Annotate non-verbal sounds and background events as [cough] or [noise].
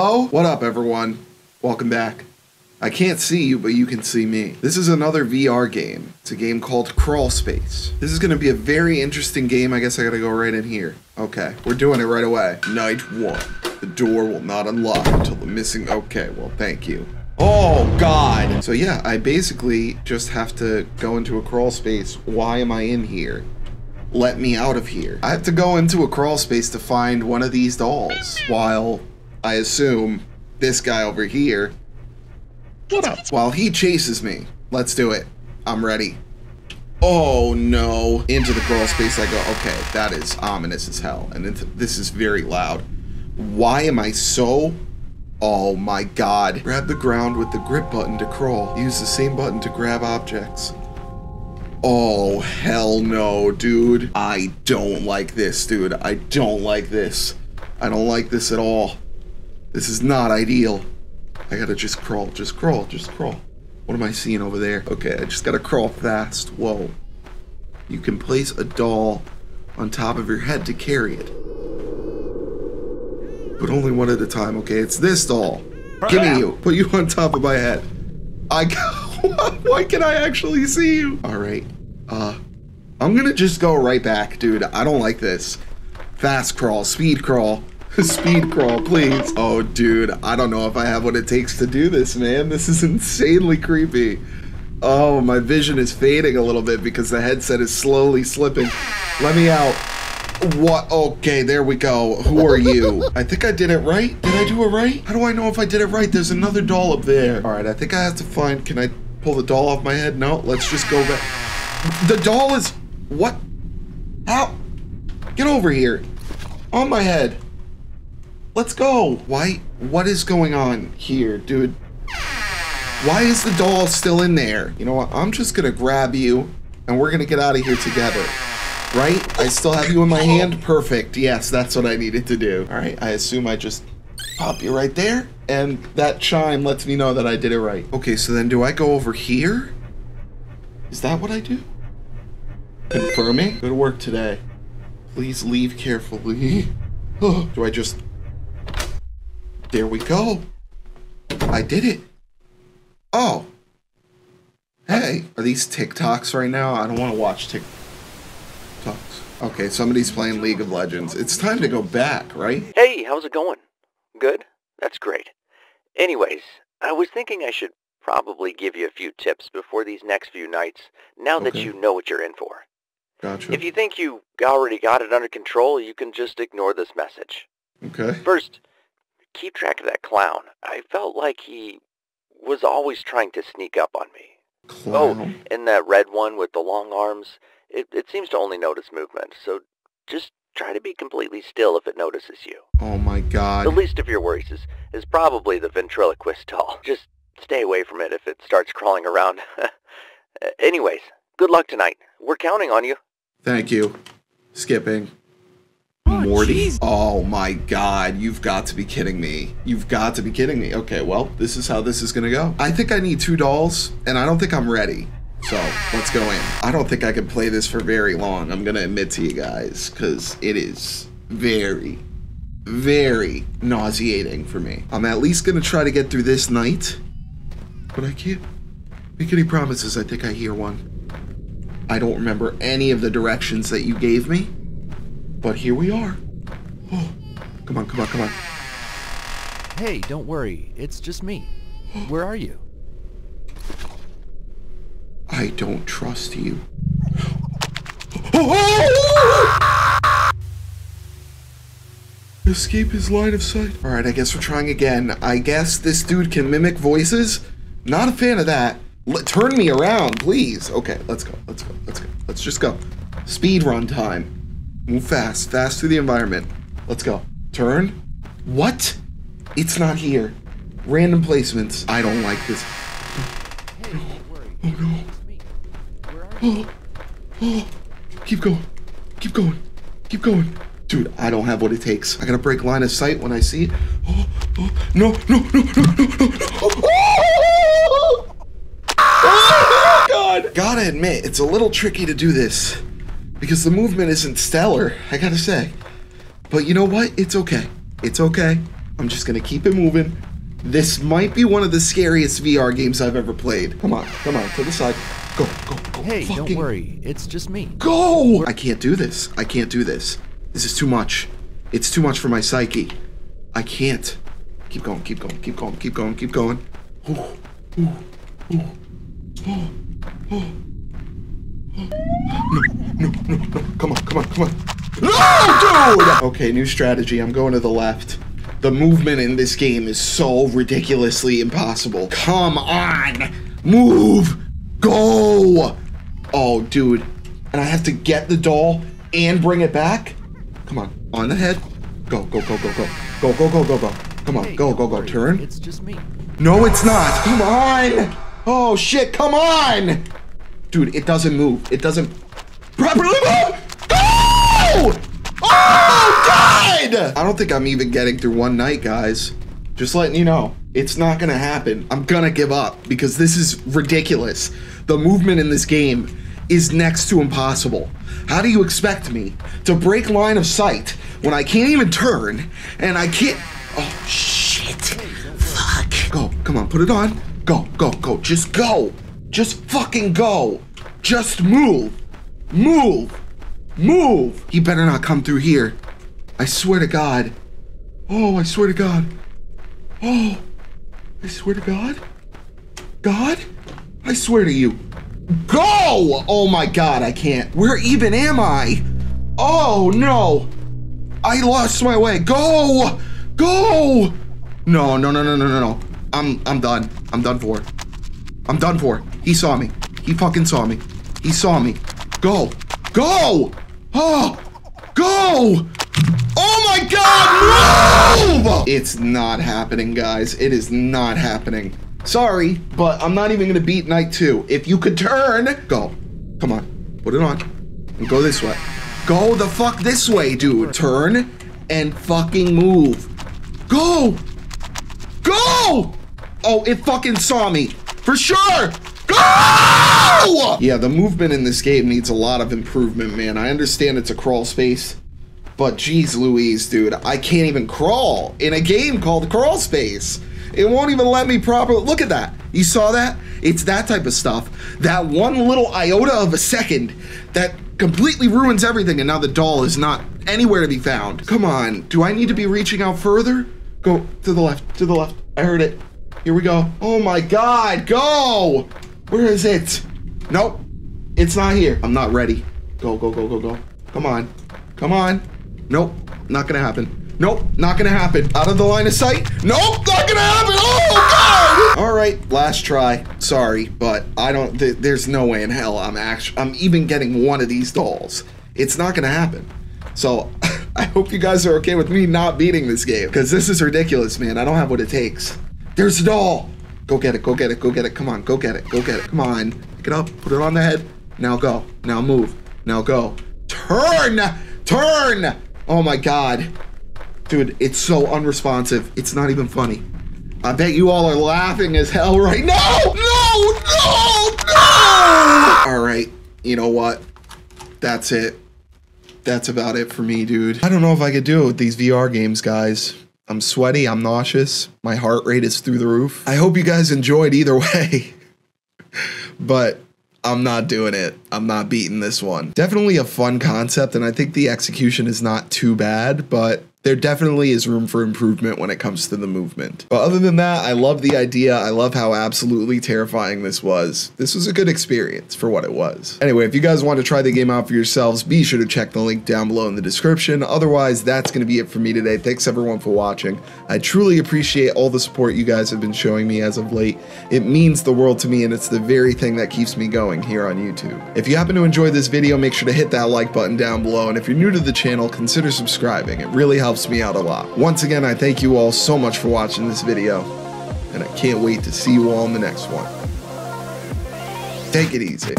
Hello? What up, everyone? Welcome back. I can't see you, but you can see me. This is another VR game. It's a game called Crawlspace. This is to be a very interesting game. I guess I got to go right in here. Okay, we're doing it right away. Night one. The door will not unlock until the missing. Okay, well, thank you. Oh, God. So, yeah, I basically just have to go into a crawl space. Why am I in here? Let me out of here. I have to go into a crawl space to find one of these dolls. While I assume this guy over here what up? While he chases me. Let's do it. I'm ready. Oh no. Into the crawl space I go. Okay, that is ominous as hell. And this is very loud. Why am I so... Oh my god. Grab the ground with the grip button to crawl. Use the same button to grab objects. Oh, hell no, dude. I don't like this, dude. I don't like this. I don't like this at all. This is not ideal. I gotta just crawl, just crawl, just crawl. What am I seeing over there? Okay, I just gotta crawl fast. Whoa. You can place a doll on top of your head to carry it. But only one at a time, okay? It's this doll. Give me you. Put you on top of my head. I [laughs] Why can I actually see you? Alright. Uh, I'm gonna just go right back, dude. I don't like this. Fast crawl, speed crawl. [laughs] Speed crawl, please. Oh, dude, I don't know if I have what it takes to do this, man. This is [laughs] insanely creepy. Oh, my vision is fading a little bit because the headset is slowly slipping. Let me out. What? Okay, there we go. Who are you? [laughs] I think I did it right. Did I do it right? How do I know if I did it right? There's another doll up there. All right, I think I have to find... Can I pull the doll off my head? No, let's just go back. The doll is... What? How? Get over here. On my head. Let's go. Why? What is going on here, dude? Why is the doll still in there? You know what? I'm just gonna grab you and we're gonna get out of here together. Right? I still have you in my hand? Perfect. Yes, that's what I needed to do. All right, I assume I just pop you right there and that chime lets me know that I did it right. Okay, so then do I go over here? Is that what I do? Confirming? Good work today. Please leave carefully. [laughs] do I just there we go. I did it. Oh. Hey, are these TikToks right now? I don't want to watch TikToks. Okay, somebody's playing League of Legends. It's time to go back, right? Hey, how's it going? Good? That's great. Anyways, I was thinking I should probably give you a few tips before these next few nights, now okay. that you know what you're in for. Gotcha. If you think you already got it under control, you can just ignore this message. Okay. First, keep track of that clown. I felt like he was always trying to sneak up on me. Oh, clown. Oh, and that red one with the long arms, it, it seems to only notice movement, so just try to be completely still if it notices you. Oh my god. The least of your worries is, is probably the ventriloquist doll. [laughs] Just stay away from it if it starts crawling around. [laughs] Anyways, good luck tonight. We're counting on you. Thank you. Skipping. Oh, Morty? Geez. Oh my god, you've got to be kidding me. You've got to be kidding me. Okay, well, this is how this is gonna go. I think I need two dolls, and I don't think I'm ready. So, let's go in. I don't think I can play this for very long, I'm gonna admit to you guys, because it is very, very nauseating for me. I'm at least gonna try to get through this night, but I can't make any promises. I think I hear one. I don't remember any of the directions that you gave me. But here we are. Oh, come on, come on, come on. Hey, don't worry. It's just me. Where are you? I don't trust you. Escape his line of sight. Alright, I guess we're trying again. I guess this dude can mimic voices. Not a fan of that. L turn me around, please. Okay, let's go. Let's go. Let's go. Let's just go. Speed run time. Move fast, fast through the environment. Let's go. Turn. What? It's not here. Random placements. I don't like this. Oh no. Oh, oh. Keep going. Keep going. Keep going. Dude, I don't have what it takes. I gotta break line of sight when I see it. Oh, oh. No, no, no, no, no, no, no. Oh! oh God. Gotta admit, it's a little tricky to do this because the movement isn't stellar, I gotta say. But you know what? It's okay. It's okay. I'm just gonna keep it moving. This might be one of the scariest VR games I've ever played. Come on, come on, to the side. Go, go, go. Hey, don't worry. It's just me. Go! I can't do this. I can't do this. This is too much. It's too much for my psyche. I can't. Keep going, keep going, keep going, keep going, keep going. Ooh, ooh, ooh, oh, oh. No, no, no, no. Come on, come on, come on. Ah, no, dude! Okay, new strategy. I'm going to the left. The movement in this game is so ridiculously impossible. Come on! Move! Go! Oh, dude. And I have to get the doll and bring it back? Come on. On the head. Go, go, go, go, go. Go, go, go, go, go. Come on. Hey, Go, go, go. Turn. It's just me. No, it's not. Come on. Oh, shit. Come on. Dude, it doesn't move. It doesn't properly move. Go! Oh, God! I don't think I'm even getting through one night, guys. Just letting you know. It's not gonna happen. I'm gonna give up because this is ridiculous. The movement in this game is next to impossible. How do you expect me to break line of sight when I can't even turn and I can't. Oh, shit. Fuck. Go. Come on, put it on. Go, go, go. Just go. Just fucking go. Just move. Move. Move. He better not come through here. I swear to God. Oh, I swear to God. Oh, I swear to God. God? I swear to you. Go! Oh my God, I can't. Where even am I? Oh no. I lost my way. Go! Go! No, no, no, no, no, no, no. I'm I'm done. I'm done for. I'm done for. He saw me. He fucking saw me. He saw me. Go! Go! Oh! Go! Oh my god! Move! It's not happening, guys. It is not happening. Sorry, but I'm not even gonna beat night two. If you could turn, go. Come on. Put it on. And go this way. Go the fuck this way, dude. Turn and fucking move. Go! Go! Oh, it fucking saw me. For sure! Go! Yeah, the movement in this game needs a lot of improvement, man. I understand it's a crawl space, but geez Louise, dude, I can't even crawl in a game called Crawlspace. It won't even let me properly. Look at that. You saw that? It's that type of stuff. That one little iota of a second that completely ruins everything, and now the doll is not anywhere to be found. Come on. Do I need to be reaching out further? Go to the left, to the left. I heard it. Here we go. Oh my god, go! Where is it? Nope. It's not here. I'm not ready. Go, go, go, go, go. Come on. Come on. Nope. Not gonna happen. Nope. Not gonna happen. Out of the line of sight. Nope. Not gonna happen. Oh god! All right. Last try. Sorry, but I don't. Th there's no way in hell I'm actually. I'm even getting one of these dolls. It's not gonna happen. So [laughs] I hope you guys are okay with me not beating this game because this is ridiculous, man. I don't have what it takes. There's a doll. Go get it. Go get it. Go get it. Come on. Go get it. Go get it. Come on. Pick it up. Put it on the head. Now go. Now move. Now go. Turn. Turn. Oh my god. Dude, it's so unresponsive. It's not even funny. I bet you all are laughing as hell right now. No, no, no. All right. You know what? That's it. That's about it for me, dude. I don't know if I could do it with these VR games, guys. I'm sweaty, I'm nauseous, my heart rate is through the roof. I hope you guys enjoyed either [laughs] way. but I'm not doing it. I'm not beating this one. Definitely a fun concept, and I think the execution is not too bad, but there definitely is room for improvement when it comes to the movement. But other than that, I love the idea. I love how absolutely terrifying this was. This was a good experience for what it was. Anyway, if you guys want to try the game out for yourselves, be sure to check the link down below in the description. Otherwise, that's going to be it for me today. Thanks everyone for watching. I truly appreciate all the support you guys have been showing me as of late. It means the world to me and it's the very thing that keeps me going here on YouTube. If you happen to enjoy this video, make sure to hit that like button down below. And if you're new to the channel, consider subscribing. It really helps me out a lot. Once again, I thank you all so much for watching this video. And I can't wait to see you all in the next one. Take it easy.